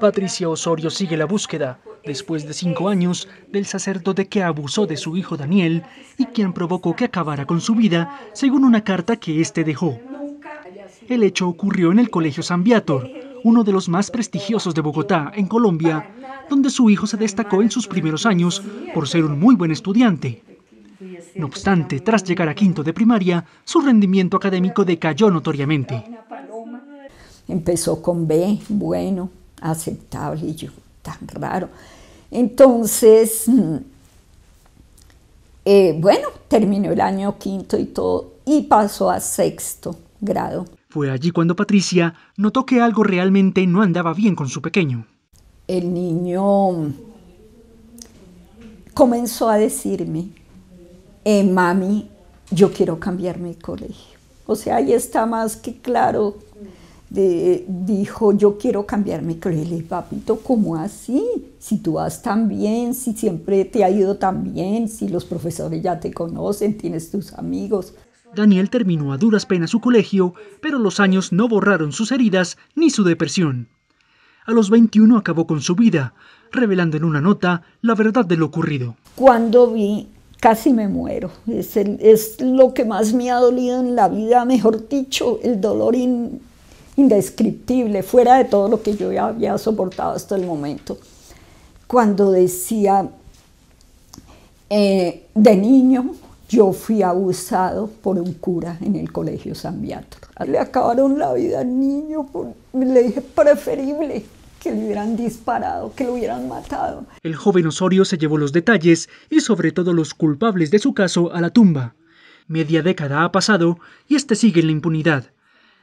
Patricia Osorio sigue la búsqueda, después de cinco años, del sacerdote que abusó de su hijo Daniel y quien provocó que acabara con su vida, según una carta que éste dejó. El hecho ocurrió en el Colegio San Viator, uno de los más prestigiosos de Bogotá, en Colombia, donde su hijo se destacó en sus primeros años por ser un muy buen estudiante. No obstante, tras llegar a quinto de primaria, su rendimiento académico decayó notoriamente. Empezó con B, bueno, aceptable, y yo, tan raro. Entonces, mm, eh, bueno, terminó el año quinto y todo, y pasó a sexto grado. Fue allí cuando Patricia notó que algo realmente no andaba bien con su pequeño. El niño comenzó a decirme, eh, mami, yo quiero cambiar mi colegio. O sea, ahí está más que claro. Dijo, yo quiero cambiar mi papito, ¿cómo así? Si tú vas tan bien, si siempre te ha ido tan bien, si los profesores ya te conocen, tienes tus amigos. Daniel terminó a duras penas su colegio, pero los años no borraron sus heridas ni su depresión. A los 21 acabó con su vida, revelando en una nota la verdad de lo ocurrido. Cuando vi casi me muero. Es, es, lo que más me ha dolido en la vida, mejor dicho, el dolor indescriptible, fuera de todo lo que yo ya había soportado hasta el momento. Cuando decía, eh, de niño yo fui abusado por un cura en el colegio San Beato. Le acabaron la vida al niño, le dije preferible que le hubieran disparado, que lo hubieran matado. El joven Osorio se llevó los detalles y sobre todo los culpables de su caso a la tumba. Media década ha pasado y este sigue en la impunidad.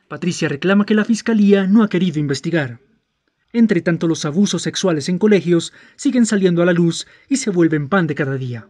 Patricia reclama que la fiscalía no ha querido investigar. Entre tanto, los abusos sexuales en colegios siguen saliendo a la luz y se vuelven pan de cada día.